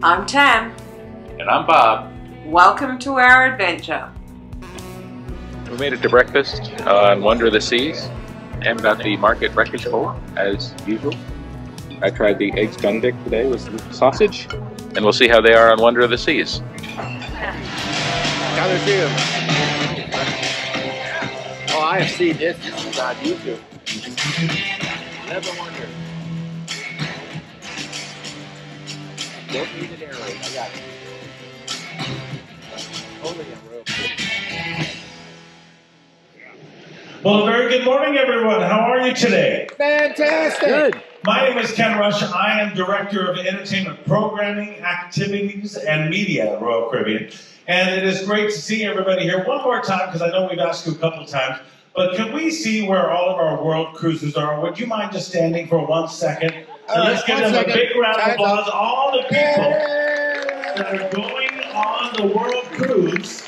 I'm Tam. And I'm Bob. Welcome to our adventure. We made it to breakfast uh, on Wonder of the Seas and got the market breakfast bowl as usual. I tried the eggs benedict today with sausage, and we'll see how they are on Wonder of the Seas. Gotta see them. Oh, I have seen this on YouTube. Never wonder. Don't need an arrow. I got it. Only a rope. Well, very good morning, everyone. How are you today? Fantastic. Good. My name is Ken Rush. I am Director of Entertainment Programming, Activities, and Media at Royal Caribbean. And it is great to see everybody here one more time because I know we've asked you a couple of times. But can we see where all of our world cruises are? Would you mind just standing for one second? And All let's right, give one them a big round of Time's up. applause. All the people that are going on the world cruise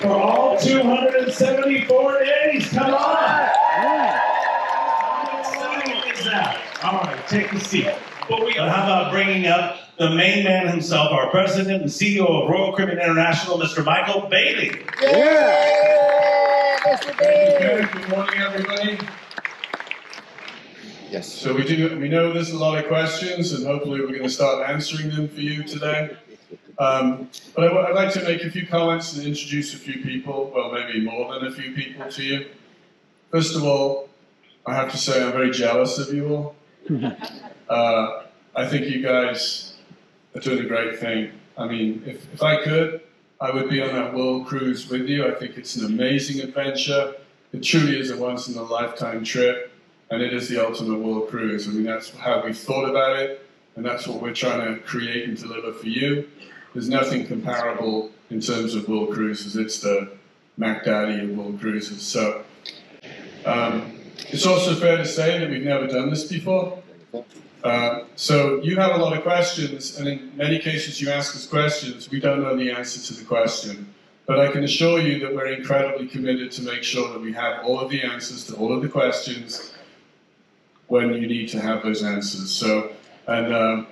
for all 274 days. Come on! How exciting is that? All right, take a seat. But we, how about bringing up the main man himself, our president and CEO of Royal Caribbean International, Mr. Michael Bailey. Yeah. Mr. B. Good morning, everybody. Yes. So we do, we know there's a lot of questions, and hopefully we're going to start answering them for you today. Um, but I, would like to make a few comments and introduce a few people, well, maybe more than a few people to you. First of all, I have to say I'm very jealous of you all. Uh, I think you guys are doing a great thing. I mean, if, if I could, I would be on that world cruise with you. I think it's an amazing adventure. It truly is a once in a lifetime trip, and it is the ultimate world cruise. I mean, that's how we thought about it, and that's what we're trying to create and deliver for you. There's nothing comparable in terms of world cruises. It's the Mac Daddy of world cruises. So um, it's also fair to say that we've never done this before. Uh, so you have a lot of questions, and in many cases you ask us questions, we don't know the answer to the question. But I can assure you that we're incredibly committed to make sure that we have all of the answers to all of the questions when you need to have those answers. So, and um,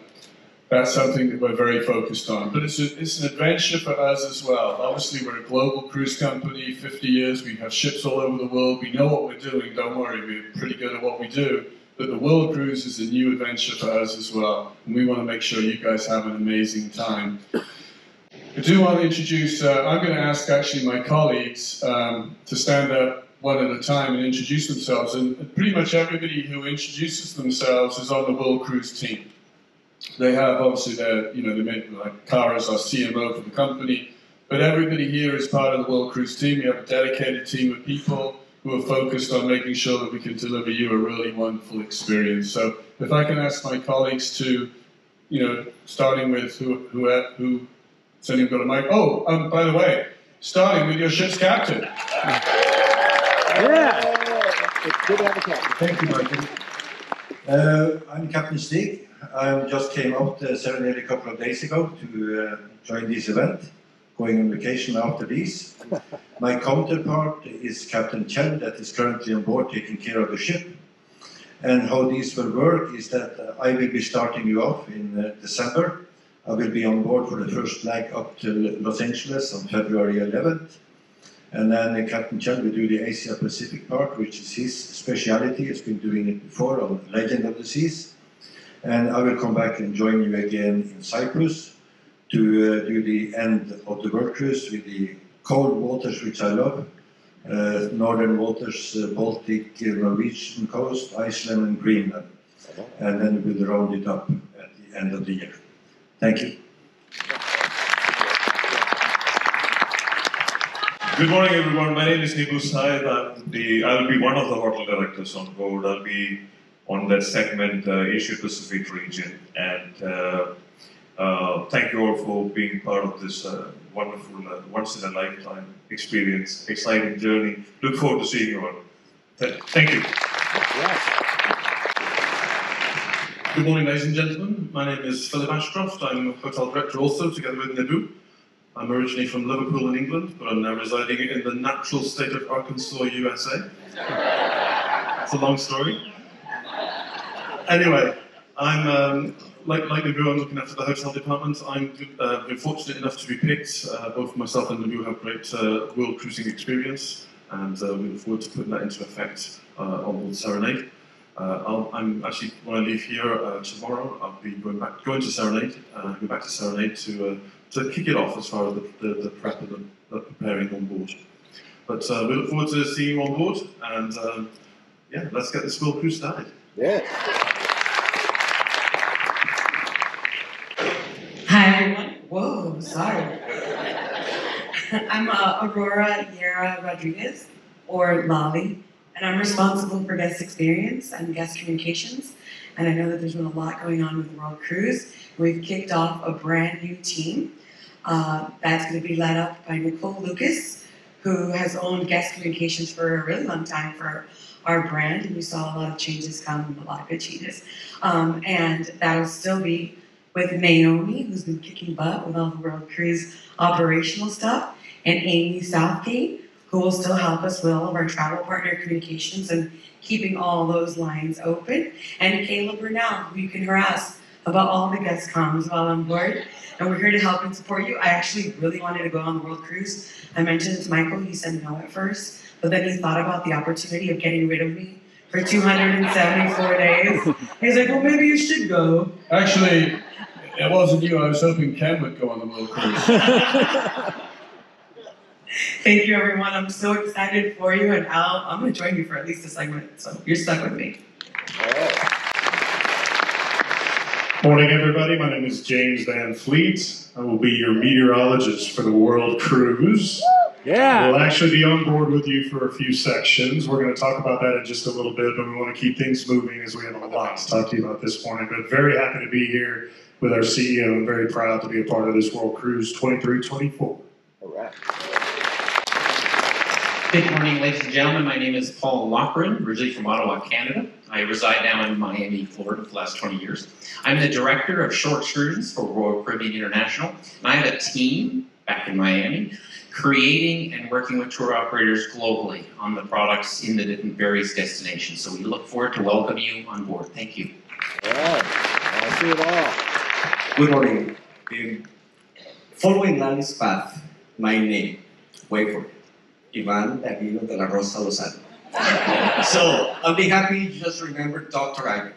that's something that we're very focused on. But it's, a, it's an adventure for us as well. Obviously, we're a global cruise company, 50 years, we have ships all over the world, we know what we're doing, don't worry, we're pretty good at what we do. But the World Cruise is a new adventure for us as well, and we want to make sure you guys have an amazing time. I do want to introduce, uh, I'm going to ask actually my colleagues um, to stand up one at a time and introduce themselves. And pretty much everybody who introduces themselves is on the World Cruise team. They have obviously their, you know, they make like Kara's our CMO for the company, but everybody here is part of the World Cruise team. We have a dedicated team of people who are focused on making sure that we can deliver you a really wonderful experience. So if I can ask my colleagues to, you know, starting with who, who, who, has anyone got a mic? Oh, um, by the way, starting with your ship's captain. Yeah. It's good to have a captain. Thank you, Michael. Uh, I'm Captain Stig. I just came out uh, Serenade a couple of days ago to uh, join this event, going on vacation after this. My counterpart is Captain Chen, that is currently on board taking care of the ship. And how this will work is that uh, I will be starting you off in uh, December. I will be on board for the first leg up to Los Angeles on February 11th. And then Captain Chen will do the Asia Pacific part, which is his speciality. He's been doing it before on Legend of the Seas. And I will come back and join you again in Cyprus to uh, do the end of the world cruise with the cold waters, which I love. Uh, northern waters, uh, Baltic, uh, Norwegian coast, Iceland, and Greenland. And then we'll round it up at the end of the year. Thank you. Good morning, everyone. My name is Nibu Syed. I'm the, I'll be one of the hotel directors on board. I'll be on that segment, uh, Asia Pacific region. And uh, uh, thank you all for being part of this uh, wonderful, uh, once in a lifetime experience, exciting journey. Look forward to seeing you all. Th- Thank you. Good morning, ladies and gentlemen. My name is Philip Ashcroft. I'm hotel director also, together with Nadu. I'm originally from Liverpool in England, but I'm now residing in the natural state of Arkansas, USA. It's a long story. Anyway, I'm um, like like Naboo. I'm looking after the hotel department. I'm uh, been fortunate enough to be picked. Uh, both myself and the Naboo have great uh, world cruising experience, and uh, we look forward to putting that into effect uh, on the Serenade. Uh, I'll, I'm actually when I leave here uh, tomorrow, I'll be going back going to Serenade. Uh, go back to Serenade to uh, to kick it off as far as the, the, the prep and the, the preparing on board. But uh, we look forward to seeing you on board, and um, yeah, let's get this world cruise started. Yeah. Hi everyone. Whoa, sorry. I'm uh, Aurora Yera Rodriguez, or Lolly, and I'm responsible for guest experience and guest communications. And I know that there's been a lot going on with World Cruise. We've kicked off a brand new team uh, that's going to be led up by Nicole Lucas, who has owned guest communications for a really long time for our brand, and we saw a lot of changes come, a lot of good changes. Um, and that'll still be with Naomi, who's been kicking butt with all the World Cruise operational stuff, and Amy Southgate, who will still help us with all of our travel partner communications and keeping all those lines open, and Kayla Burnell, who you can harass about all the guest comms while on board. And we're here to help and support you. I actually really wanted to go on the World Cruise. I mentioned it to Michael, he said no at first, but then he thought about the opportunity of getting rid of me for 274 days. He's like, well, maybe you should go. Actually, it wasn't you. I was hoping Ken would go on the world cruise. Thank you, everyone. I'm so excited for you, and Al, I'm going to join you for at least a segment, so you're stuck with me. Morning, everybody. My name is James Van Fleet. I will be your meteorologist for the World Cruise. Yeah. We'll actually be on board with you for a few sections. We're going to talk about that in just a little bit, but we want to keep things moving as we have a lot to talk to you about this morning. But very happy to be here with our CEO and very proud to be a part of this World Cruise 2324. All right. Good morning, ladies and gentlemen. My name is Paul Lochran, originally from Ottawa, Canada. I reside now in Miami, Florida for the last 20 years. I'm the director of short excursions for Royal Caribbean International, and I have a team back in Miami creating and working with tour operators globally on the products in the various destinations. So we look forward to welcome you on board. Thank you. All right. I see it all. Good morning. Um, following Lali's path, my name, wait for it, Ivan Davino de la Rosa Lozano. so I'll be happy you just remember Dr. Ivan.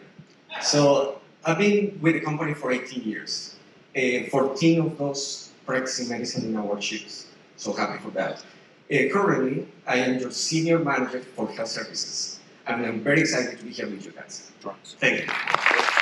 So I've been with the company for 18 years. Uh, 14 of those practicing medicine in our ships. So happy for that. Uh, currently, I am your senior manager for health services. And I'm very excited to be here with you guys. Thank you.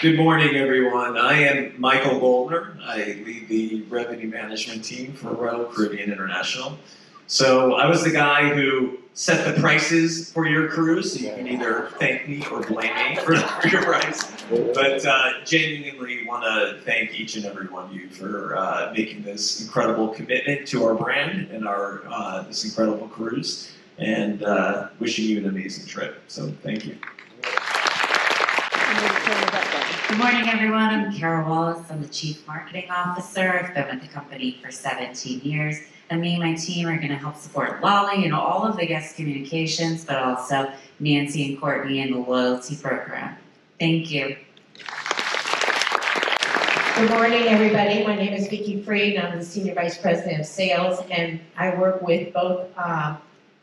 Good morning, everyone. I am Michael Goldner. I lead the revenue management team for Royal Caribbean International. So I was the guy who set the prices for your cruise. So you can either thank me or blame me for, your price. But uh, genuinely want to thank each and every one of you for uh, making this incredible commitment to our brand and our uh, this incredible cruise, and uh, wishing you an amazing trip. So thank you. Good morning, everyone. I'm Carol Wallace. I'm the Chief Marketing Officer. I've been with the company for 17 years. And me and my team are going to help support Lolly and all of the guest communications, but also Nancy and Courtney and the loyalty program. Thank you. Good morning, everybody. My name is Vicki Freed, I'm the Senior Vice President of Sales, and I work with both uh,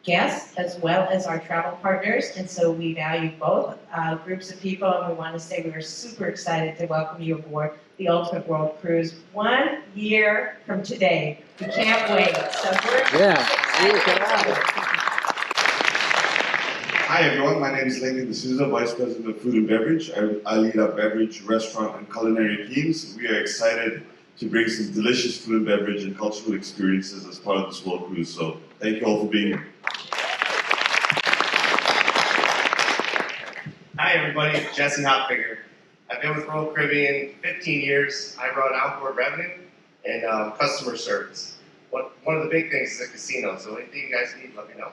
guests as well as our travel partners, and so we value both uh, groups of people, and we want to say we are super excited to welcome you aboard the Ultimate World Cruise one year from today. We can't wait. So we're Yeah. Hi everyone, my name is Lincoln D'Souza, Vice President of Food and Beverage. I, I lead our beverage, restaurant, and culinary teams. We are excited to bring some delicious food and beverage and cultural experiences as part of this world cruise. So thank you all for being here. Hi, everybody. Jesse Hopfinger. I've been with Royal Caribbean 15 years. I run outboard revenue and um, customer service. What, one of the big things is a casino, so anything you guys need, let me know.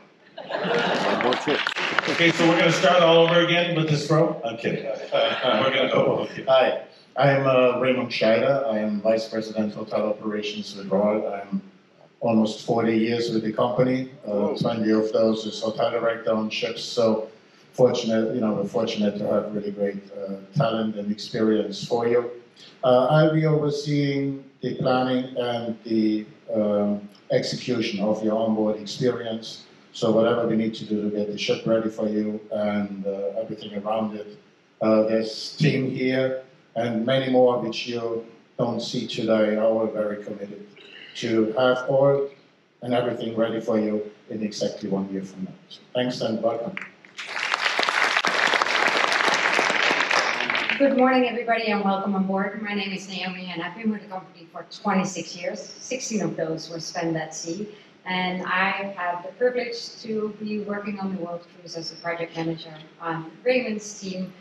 Okay, so we're gonna start all over again with this row? I'm kidding. We're gonna go. Hi, I'm uh, Raymond Scheida. I am Vice President Hotel Operations with Royal. I'm almost 40 years with the company. Uh, 20 of those as hotel director on ships. So fortunate, you know, we're fortunate to have really great uh, talent and experience for you. Uh, I'll be overseeing the planning and the um, execution of your onboard experience. So whatever we need to do to get the ship ready for you and uh, everything around it. Uh, there's team here and many more which you don't see today are all very committed to have all and everything ready for you in exactly one year from now. So thanks and welcome. Good morning, everybody, and welcome on board. My name is Naomi, and I've been with the company for 26 years. 16 of those were spent at sea, and I have the privilege to be working on the World Cruise as a project manager on Raymond's team.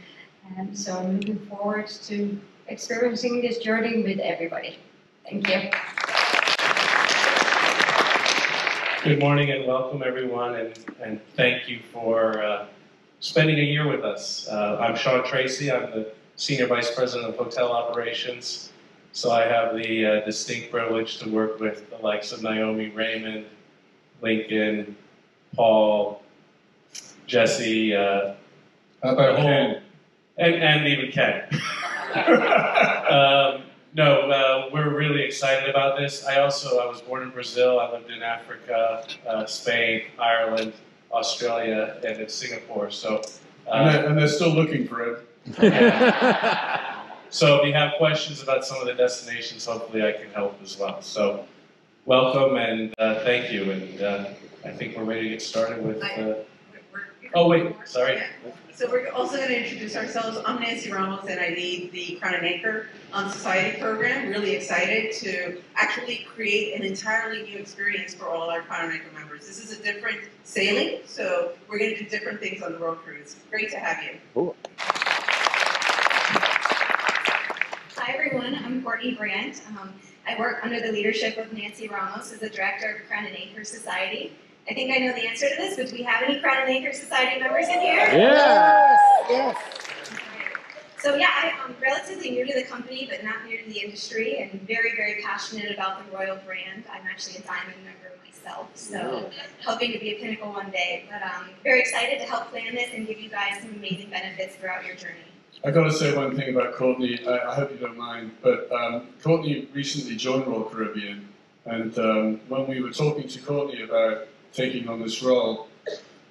And so I'm looking forward to experiencing this journey with everybody. Thank you. Good morning and welcome everyone and, and thank you for uh, spending a year with us. Uh, I'm Sean Tracy, I'm the Senior Vice President of Hotel Operations. So I have the uh, distinct privilege to work with the likes of Naomi Raymond, Lincoln, Paul, Jesse, uh, How about the whole- Ken? and, and even Ken. um, no, uh, we're really excited about this. I also, I was born in Brazil. I lived in Africa, uh, Spain, Ireland, Australia, and in Singapore. So, And uh, they're, and they're still looking for it. so if you have questions about some of the destinations, hopefully I can help as well. So, welcome and uh, thank you. And uh, I think we're ready to get started with. Oh wait, sorry. So we're also going to introduce ourselves. I'm Nancy Ramos, and I lead the Crown and Anchor on Society program. Really excited to actually create an entirely new experience for all our Crown and Anchor members. This is a different sailing, so we're going to do different things on the World Cruise. Great to have you. Cool. Hi everyone, I'm Courtney Brandt. Um, I work under the leadership of Nancy Ramos as the director of Crown and Anchor Society. I think I know the answer to this, but do we have any Crown and Anchor Society members in here? Yes, yes. So yeah, I'm relatively new to the company, but not new to the industry, and very, very passionate about the Royal brand. I'm actually a diamond member myself, so hoping to be a pinnacle one day. But um, very excited to help plan this and give you guys some amazing benefits throughout your journey. I got to say one thing about Courtney. I, I hope you don't mind, but um, Courtney recently joined Royal Caribbean, and um, when we were talking to Courtney about taking on this role,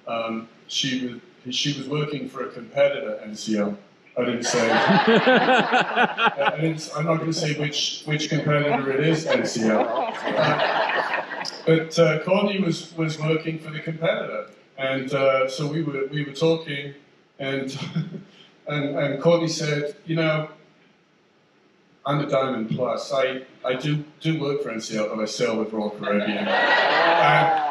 um, she was she was working for a competitor NCL. I didn't say. I I'm not going to say which which competitor it is NCL. Uh, but uh, Courtney was was working for the competitor, and uh, so we were we were talking, and. And, and Courtney said, you know, I'm a Diamond Plus. I, I do, do work for NCL, but I sail with Royal Caribbean. and,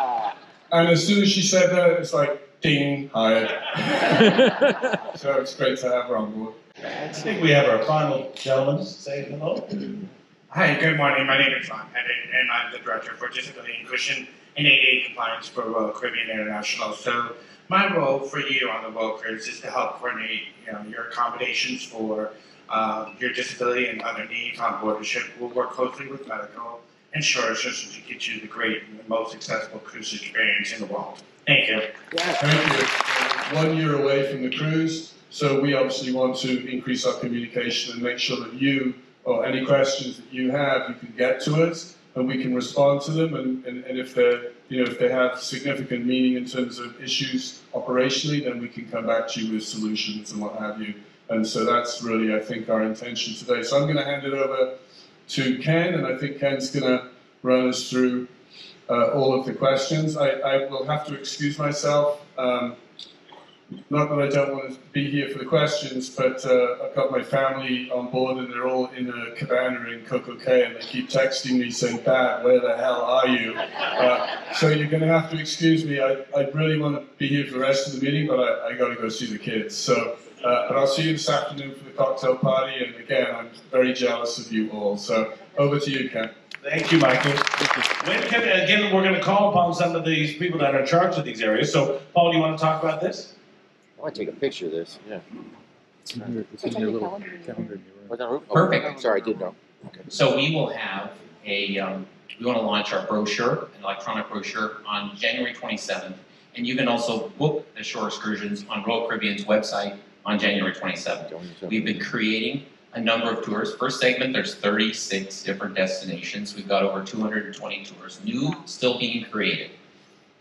and as soon as she said that, it's like, ding, hired. so it's great to have her on board. I think we have our final gentleman say hello. Hi, good morning. My name is Ron Pettit, and I'm the Director for Disability Inclusion and ADA Compliance for Royal Caribbean International. So, my role for you on the World Cruise is to help coordinate you know, your accommodations for uh, your disability and other needs on board the ship. We'll work closely with medical insurance just to get you the great and the most accessible cruise experience in the world. Thank you. Thank you. One year away from the cruise, so we obviously want to increase our communication and make sure that you, or any questions that you have, you can get to us and we can respond to them. And, and, and if they're, you know, if they have significant meaning in terms of issues operationally, then we can come back to you with solutions and what have you. And so that's really, I think, our intention today. So I'm going to hand it over to Ken, and I think Ken's going to run us through uh, all of the questions. I, I will have to excuse myself. Um, not that I don't want to be here for the questions, but uh, I've got my family on board and they're all in a cabana in Coco Cay and they keep texting me saying, Dad, where the hell are you? Uh, so you're going to have to excuse me. I, I really want to be here for the rest of the meeting, but I, I got to go see the kids. So, uh, but I'll see you this afternoon for the cocktail party. And again, I'm very jealous of you all. So over to you, Ken. Thank you, Michael. When can, again, we're going to call upon some of these people that are in charge of these areas. So, Paul, do you want to talk about this? I want to take a picture of this. Yeah. It's in your, it's in your little calendar. Was that roof? Perfect. sorry, I did know. Okay. So we will have a, um, we want to launch our brochure, an electronic brochure, on January 27th. And you can also book the shore excursions on Royal Caribbean's website on January 27th. We've been creating a number of tours. First segment, there's 36 different destinations. We've got over 220 tours, new, still being created.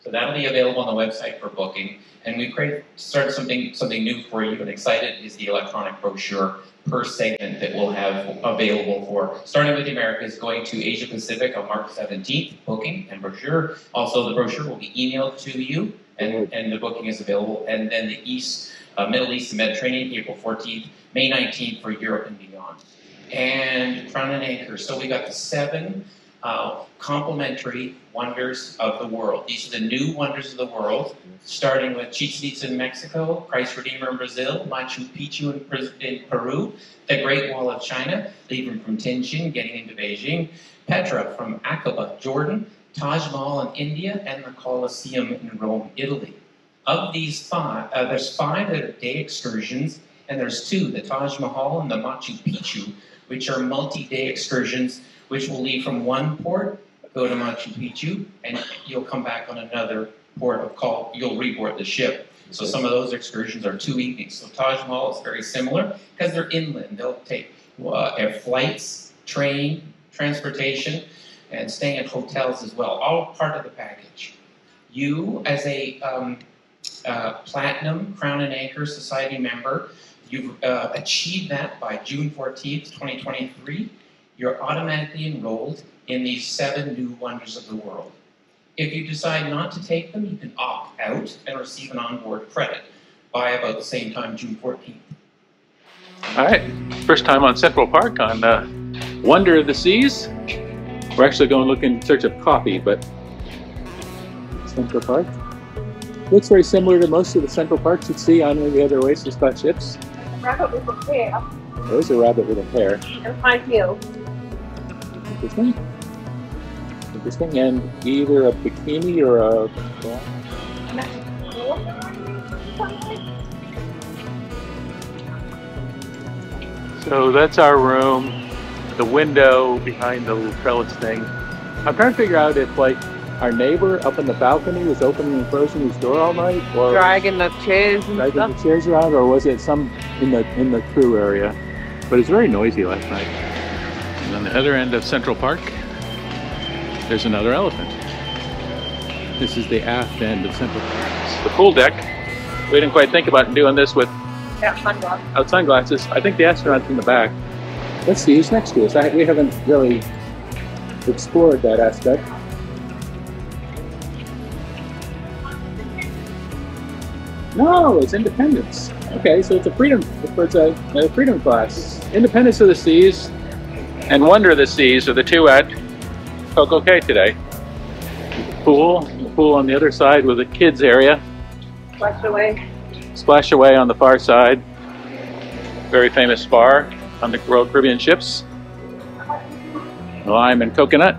So that'll be available on the website for booking. And we create started something, something new for you and excited is the electronic brochure per segment that we'll have available for, starting with the Americas, going to Asia Pacific on March 17th, booking and brochure. Also, the brochure will be emailed to you and, and the booking is available. And then the East, Middle East and Mediterranean, April 14th, May 19th for Europe and beyond. And Crown and Anchor. So we got the seven uh, complementary wonders of the world. These are the new wonders of the world, starting with Chichen Itza in Mexico, Christ Redeemer in Brazil, Machu Picchu in, in Peru, the Great Wall of China, leaving from Tianjin, getting into Beijing, Petra from Aqaba, Jordan, Taj Mahal in India, and the Colosseum in Rome, Italy. Of these five, uh, there's five that are day excursions, and there's two, the Taj Mahal and the Machu Picchu, which are multi-day excursions, which will leave from one port, go to Machu Picchu, and you'll come back on another port of call, you'll reboard the ship. So some of those excursions are two evenings. So Taj Mahal is very similar because they're inland. They'll take uh, flights, train, transportation, and staying at hotels as well, all part of the package. You, as a um, uh, Platinum Crown and Anchor Society member, you've uh, achieved that by June 14th, 2023. You're automatically enrolled in these seven new wonders of the world. If you decide not to take them, you can opt out and receive an onboard credit by about the same time, June 14th. All right, first time on Central Park on uh, Wonder of the Seas. We're actually going to look in search of coffee, but Central Park. Looks very similar to most of the Central Parks you'd see on any other Oasis Scott ships. Rabbit with a tail. There's a rabbit with a hair. And high heels. Interesting. Interesting. And either a bikini or a. So that's our room. The window behind the little trellis thing. I'm trying to figure out if like our neighbor up in the balcony was opening and closing his door all night, or Dragging the chairs and dragging stuff. the chairs around, or was it some in the in the crew area? But it's very noisy last night. And on the other end of Central Park, there's another elephant. This is the aft end of Central Park. The pool deck. We didn't quite think about doing this with Yeah, sunglasses. out sunglasses. I think the astronaut's in the back. Let's see who's next to us. I, we haven't really explored that aspect. No, it's Independence. Okay, so it's a freedom. It's a, a freedom class. Independence of the Seas and Wonder of the Seas are the two at Coco Cay today. Pool, pool on the other side with a kids area. Flushed away. Splash Away on the far side. Very famous bar on the Royal Caribbean ships. Lime and coconut.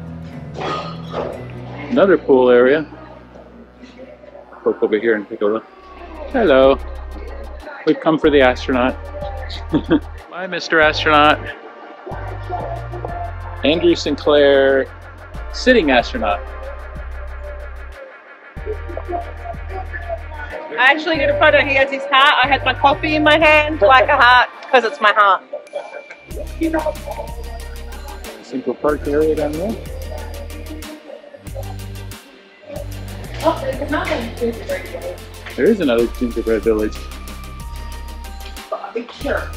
Another pool area. Look over here and take a look. Hello. We've come for the astronaut. Bye, Mr. Astronaut. Andrew Sinclair, sitting astronaut. I actually did a photo. He has his heart. I had my coffee in my hand, like a heart, because it's my heart. Central Park area down there. Oh, there's another gingerbread village. There is another gingerbread village. Big shirt.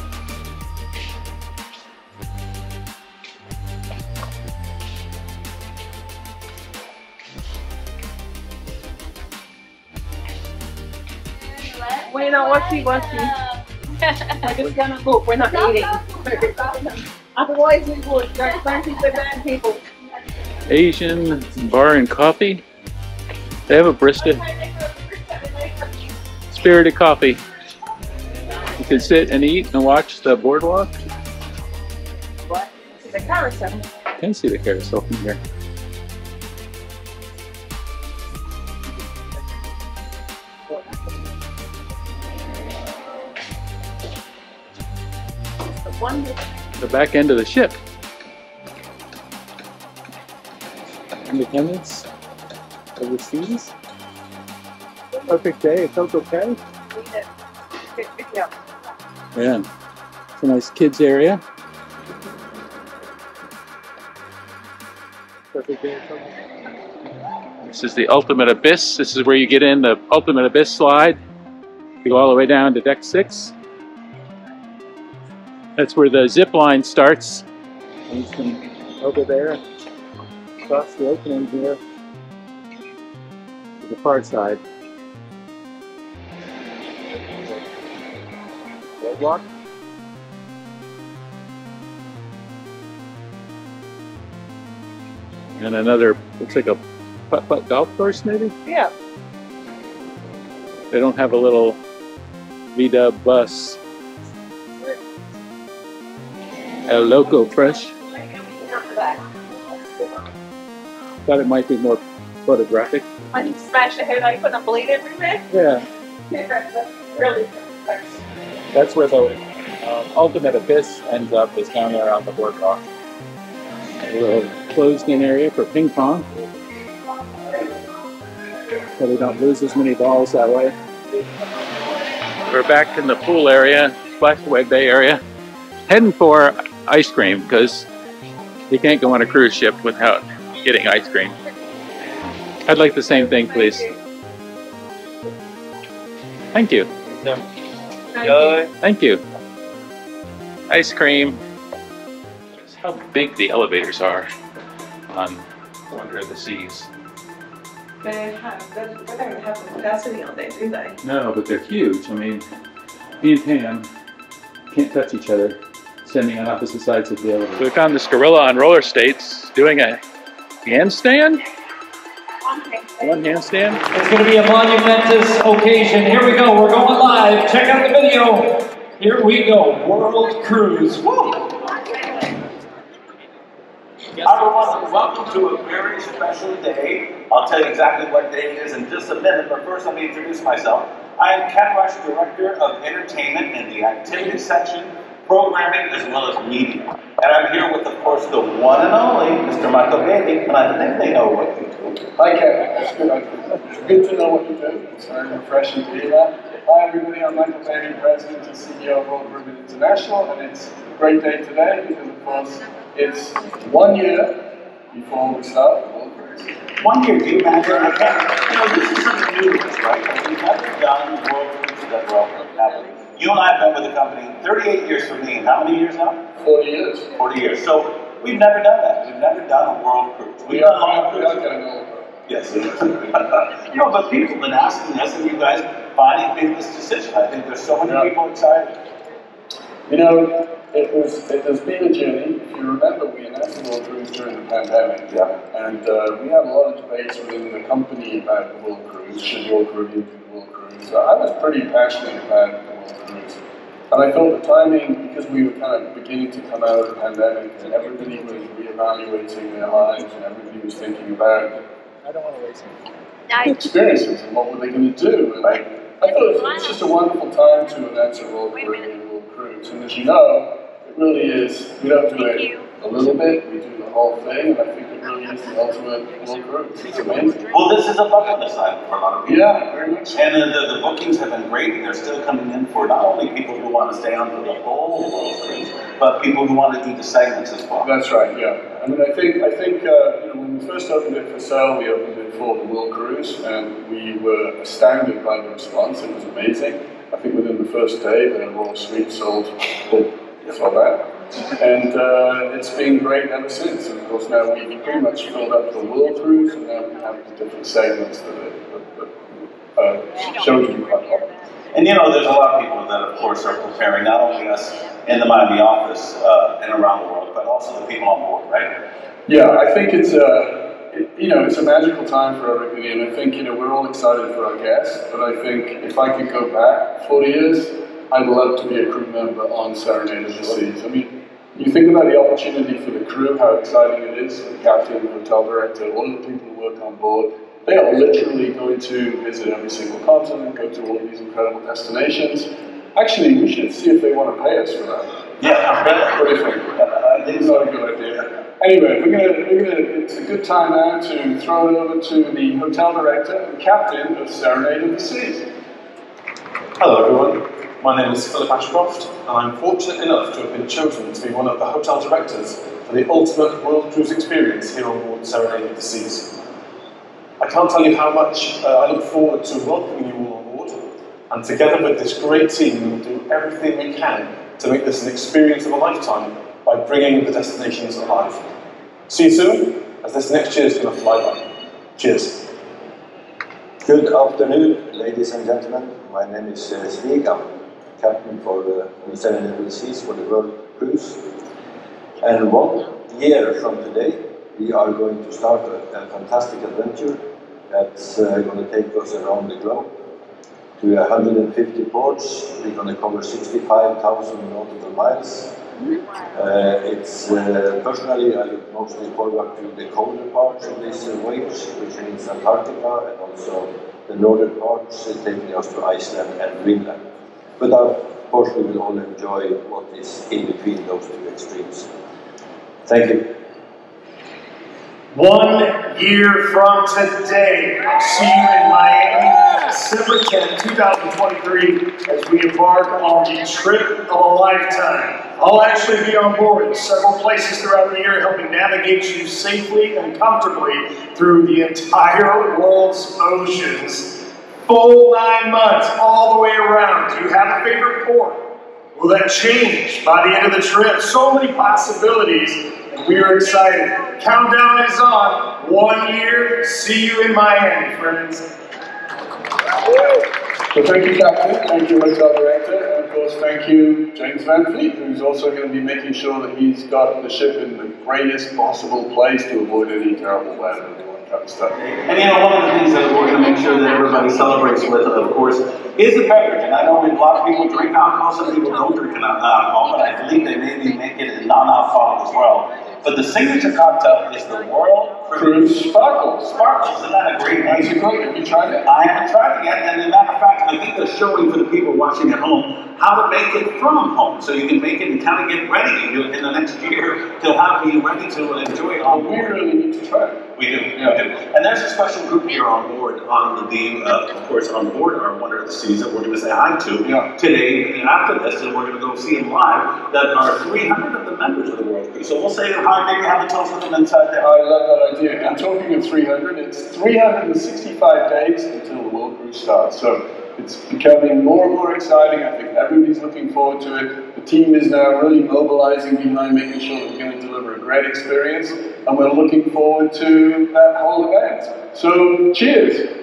We're not watching, watching. We're just gonna cook. We're not eating. Otherwise, we would. Don't, don't think we're bad people. Asian bar and coffee. They have a brisket. Spirited coffee. You can sit and eat and watch the boardwalk. What? The carousel. I can see the carousel from here. The The back end of the ship. Independence of the seas. Perfect day. It felt okay. Yeah. Yeah. It's a nice kids area. Perfect day. This is the Ultimate Abyss. This is where you get in the Ultimate Abyss slide. You go all the way down to deck six. That's where the zip line starts. And you can over there, across the opening here, to the far side. Boardwalk. And another, looks like a putt-putt golf course maybe? Yeah. They don't have a little V-dub bus. El Loco Fresh. Thought it might be more photographic. When you smash the head, I put a blade everywhere. Yeah, That's really that's where the uh, ultimate abyss ends up, is down there on the boardwalk. A little closed-in area for ping pong. So they don't lose as many balls that way. We're back in the pool area, Splashaway Bay area, heading for ice cream because you can't go on a cruise ship without getting ice cream. I'd like the same thing, please. Thank you. Thank you. Ice cream. That's how big the elevators are on Wonder of the Seas. They have, they don't have the capacity on there, do they? No, but they're huge. I mean, me and Pam can't touch each other, standing on opposite sides of the elevator. So we found this gorilla on roller skates doing a handstand? One handstand? It's going to be a monumentous occasion. Here we go. We're going live. Check out the video. Here we go. World Cruise. Woo! Everyone, welcome to a very special day. I'll tell you exactly what day it is in just a minute, but first let me introduce myself. I am Ken Rush, Director of Entertainment in the Activity Section, Programming, as well as Media. And I'm here with, of course, the one and only Mr. Michael Bailey, and I think they know what you do. Hi, Kevin. It's good. It's good to know what you do. It's very refreshing to hear that. Hi, everybody. I'm Michael Bailey, President and CEO of Royal Caribbean International, and it's a great day today because, of course, it's one year before we start World Cruise. One year, do you? I can't, you know, this is something new right? We've never done World that well, we? You and I have been with the company 38 years for me, how many years now? 40 years. 40 years. So we've never done that. We've never done a world cruise. We've We done are, a lot of we are cruises. going to go. Yes. you know, but people have been asking us, and you guys finally made this decision. I think there's so many Yeah. people excited. You know, it was it has been a journey. If you remember, we announced the World Cruise during the pandemic, Yeah. and uh, we had a lot of debates within the company about the World Cruise. Should Royal Caribbean do the World Cruise? So I was pretty passionate about the World Cruise, and I thought the timing, because we were kind of beginning to come out of the pandemic, and everybody was reevaluating their lives, and everybody was thinking about I don't want to waste experiences and what were they going to do. And I, I thought it was just a wonderful time to announce a Royal Caribbean World Cruise. And as you know, it really is, we don't do it a little bit, we do the whole thing, and I think it really is the ultimate. It's amazing. Well, this is a bucket list item for a lot of people. Yeah, very much. so. And the, the, the bookings have been great, and they're still coming in for not only people who want to stay on for the whole world cruise, but people who want to do the segments as well. That's right, yeah. I mean, I think, I think, uh, you know, when we first opened it for sale, we opened it for the World Cruise, and we were astounded by the response. It was amazing. I think within the first day, the Royal Suite sold, sold out. And uh, it's been great ever since. And of course, now we've pretty much filled up the World Cruise, and now we have the different segments that are that, that, uh, to be quite popular. And you know, there's a lot of people that, of course, are preparing not only us in the Miami office uh, and around the world, but also the people on board, right? Yeah, I think it's a, it- you know, it's a magical time for everybody, and I think, you know, we're all excited for our guests, but I think if I could go back 40 years, I'd love to be a crew member on Serenade of the Seas. I mean, you think about the opportunity for the crew, how exciting it is, the captain, the hotel director, all of the people who work on board. They are literally going to visit every single continent, go to all of these incredible destinations. Actually, we should see if they want to pay us for that. Yeah. What do you think? I think It's not a good idea. Anyway, we're gonna, we're gonna, it's a good time now to throw it over to the hotel director and captain of Serenade of the Seas. Hello everyone, my name is Philip Ashcroft and I'm fortunate enough to have been chosen to be one of the hotel directors for the ultimate world cruise experience here on board Serenade of the Seas. I can't tell you how much uh, I look forward to welcoming you all on board and together with this great team we will do everything we can to make this an experience of a lifetime by bringing the destinations alive. See you soon, as this next year is going to fly by. Cheers. Good afternoon, ladies and gentlemen. My name is uh, Stig. Captain for the Serenade Seas for the World Cruise. And one year from today, we are going to start a, a fantastic adventure that's uh, going to take us around the globe to 150 ports. We're going to cover 65,000 nautical miles. Uh, it's uh, personally I look mostly forward to the colder parts of this uh, voyage, which means Antarctica and also the northern parts uh, taking us to Iceland and Greenland. But of course we will all enjoy what is in between those two extremes. Thank you. One year from today, I'll see you in Miami, December 10, 2023, as we embark on the trip of a lifetime. I'll actually be on board in several places throughout the year, helping navigate you safely and comfortably through the entire world's oceans. Full nine months, all the way around. Do you have a favorite port? Will that change by the end of the trip? So many possibilities. And we are excited. Countdown is on. One year. See you in Miami, friends. So thank you, Captain. Thank you, Hotel Director. And of course, thank you, James Van Fleet, who's also going to be making sure that he's got the ship in the greatest possible place to avoid any terrible weather kind of stuff. And you know, one of the things that we're going to make sure that everybody celebrates with, of course, is the beverage. And I know a lot of people drink alcohol, some people don't drink alcohol, but I believe they maybe make it in non-alcoholic as well. But the signature cocktail is the World Cruise Sparkles. Sparkles. Isn't that a great name? That's great. Have you tried it? I haven't tried it yet. And as a matter of fact, I think they're showing for the people watching at home how to make it from home. So you can make it and kind of get ready in the next year to have you ready to enjoy it board. We really need to try it. We do, yeah. we do. And there's a special group here on board, on the beam, uh, of course, on board our Wonder of the Seas that we're going to say hi to yeah. today. And after this, and we're going to go see them live, that are 300 of the members of the World Cruise. So we'll say hi, maybe have a. I love that idea. And talking of 300, it's 365 days until the World Cruise starts. So it's becoming more and more exciting. I think everybody's looking forward to it. The team is now really mobilizing behind making sure that we're going to deliver a great experience. And we're looking forward to that whole event. So, cheers.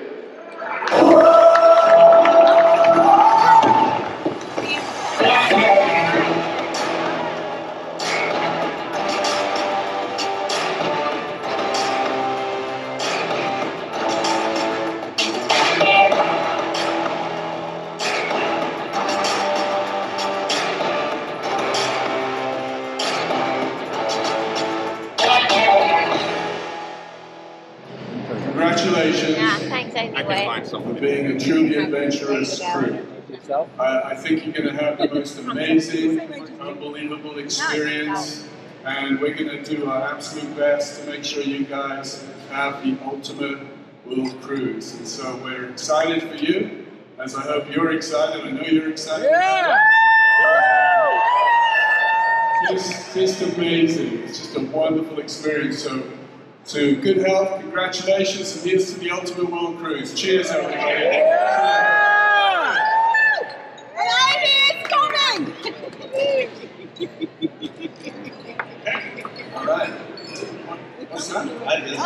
Crew. I, I think you're going to have the most amazing, unbelievable experience, and we're going to do our absolute best to make sure you guys have the ultimate world cruise. And so we're excited for you, as I hope you're excited. I know you're excited. Yeah! Just, just amazing. It's just a wonderful experience. So, to good health, congratulations, and here's to the ultimate world cruise. Cheers, everybody. All right. What's that?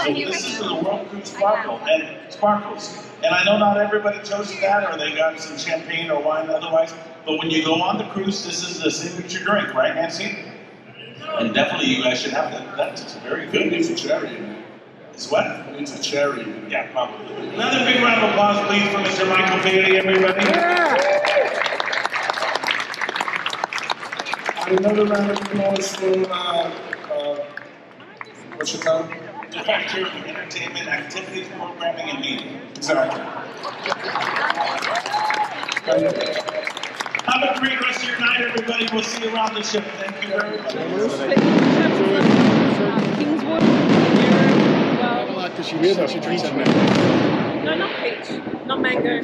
I- this- This is for the World Cruise Sparkle and Sparkles. And I know not everybody chose that, or they got some champagne or wine otherwise, but when you go on the cruise, this is the signature drink, right, Nancy? And definitely you guys should have that. That's very good. It needs a cherry in it. It's what? It needs a cherry. Yeah, probably. Another big round of applause, please, for Mr. Michael Bailey, everybody. And another round of applause for, uh, uh, what's your title? Director of Entertainment, Activities, Programming, and Media. Exactly. Have a great rest of your night, everybody. everybody. We'll see you around the ship. Thank you very much. Kingswood. Well, because she really she drinks it No, not peach. Not mango.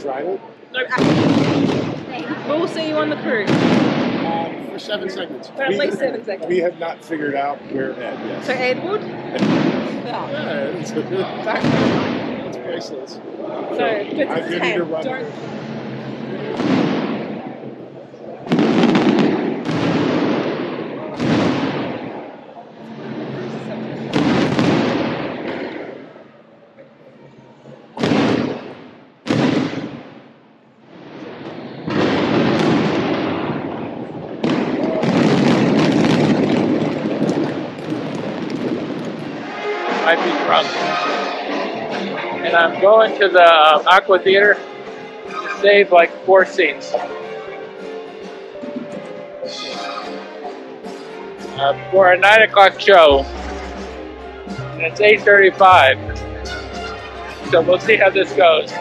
No apple. We'll see you on the cruise. Um, for seven segments. For at least seven seconds. We have not figured out where Ed. Yes. So Ed Yeah, it's, it's priceless. So, good I to give you the run. Might be drunk. And I'm going to the um, Aqua Theater to save like four seats. Uh, for a 9 o'clock show. And it's 8.35. So we'll see how this goes.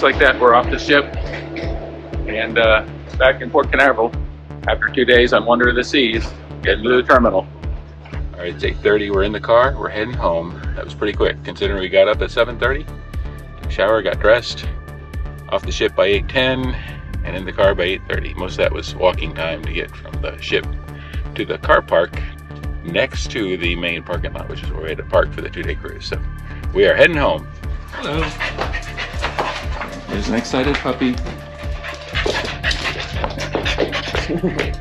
All right, just like that, we're off the ship and uh, back in Port Canaveral after two days on Wonder of the Seas, getting to the terminal. All right, it's 8.30, we're in the car, we're heading home. That was pretty quick, considering we got up at 7.30, took shower, got dressed, off the ship by 8.10, and in the car by 8.30. Most of that was walking time to get from the ship to the car park next to the main parking lot, which is where we had to park for the two-day cruise. So we are heading home. Hello. There's an excited puppy.